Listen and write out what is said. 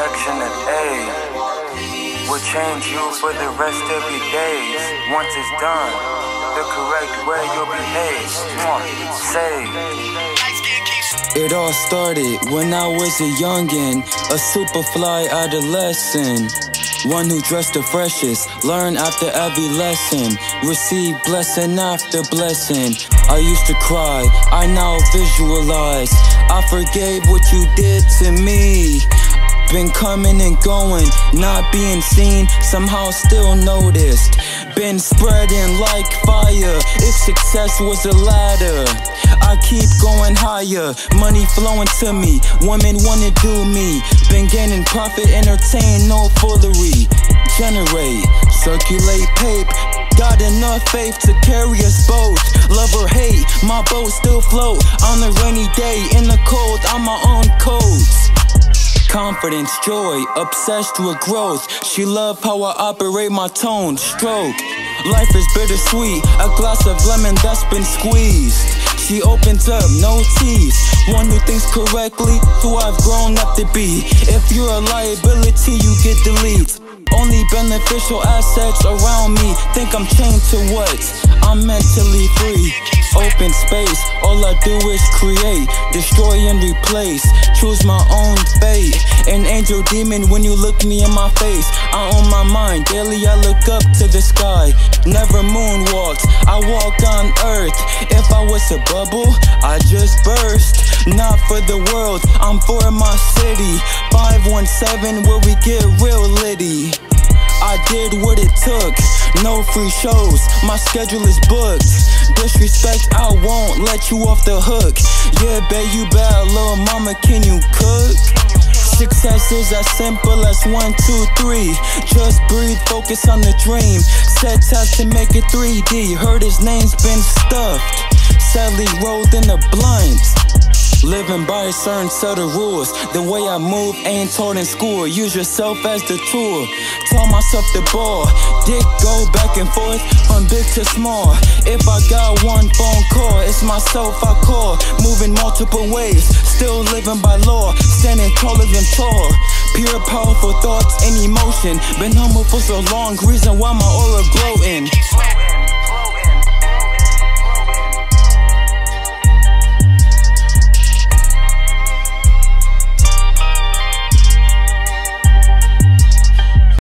protection and aid will change you for the rest of your days. Once it's done, the correct way you'll behave. Save. It all started when I was a youngin', a super fly adolescent. One who dressed the freshest, learn after every lesson, receive blessing after blessing. I used to cry, I now visualize. I forgave what you did to me. Been coming and going, not being seen, somehow still noticed. Been spreading like fire, if success was a ladder. I keep going higher, money flowing to me, women wanna do me. Been gaining profit, entertain, no foolery. Generate, circulate paper. Got enough faith to carry us both. Love or hate, my boat still float on a rainy day in the cold. I'm my own coast. Confidence, joy, obsessed with growth. She love how I operate my tone, stroke. Life is bittersweet, a glass of lemon that's been squeezed. She opens up, no tease. One who thinks correctly, who I've grown up to be. If you're a liability, you get deleted. Only beneficial assets around me. Think I'm chained to what? I'm mentally free. Open space, all I do is create, destroy and replace. Choose my own fate. An angel demon when you look me in my face. I own my mind, daily I look up to the sky. Never moonwalked, I walk on earth. If I was a bubble, I just burst. Not for the world, I'm for my city. 517 where we get real litty. I did what it took, no free shows, my schedule is booked. Disrespect, I won't let you off the hook. Yeah, babe, you bad, little mama, can you cook? Success is as simple as one, two, three. Just breathe, focus on the dream. Set task to make it 3D. Heard his name's been stuffed. Sadly rolled in the blunt. Living by a certain set of rules. The way I move ain't taught in school. Use yourself as the tool. Tell myself the ball. Dick go back and forth from big to small. If I got one phone call, it's myself I call. Moving multiple ways, still living by law. Standing taller than tall. Pure powerful thoughts and emotion. Been humble for so long, reason why my aura glowing.